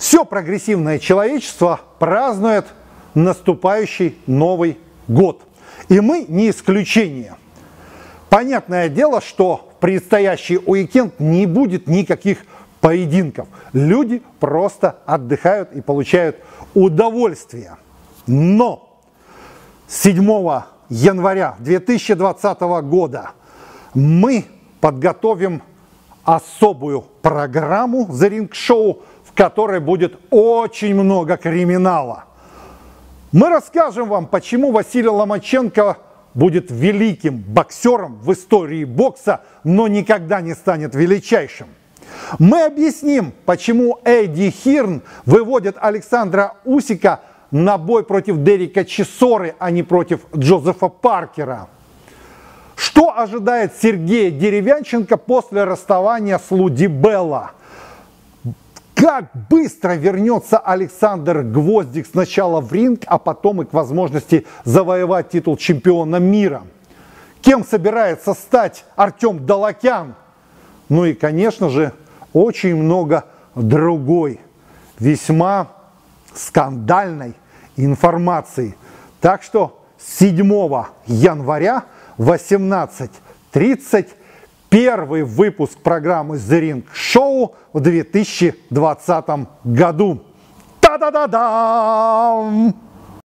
Все прогрессивное человечество празднует наступающий Новый год. И мы не исключение. Понятное дело, что в предстоящий уикенд не будет никаких поединков. Люди просто отдыхают и получают удовольствие. Но 7 января 2020 года мы подготовим особую программу The Ring Show, в которой будет очень много криминала. Мы расскажем вам, почему Василий Ломаченко будет великим боксером в истории бокса, но никогда не станет величайшим. Мы объясним, почему Эдди Хирн выводит Александра Усика на бой против Дерека Чесоры, а не против Джозефа Паркера. Что ожидает Сергея Деревянченко после расставания с Луди Белла? Как быстро вернется Александр Гвоздик сначала в ринг, а потом и к возможности завоевать титул чемпиона мира? Кем собирается стать Артем Далакян? Ну и, конечно же, очень много другой, весьма скандальной информации. Так что 7 января 18.30 первый выпуск программы The Ring Show в 2020 году. Та-да-да-дам!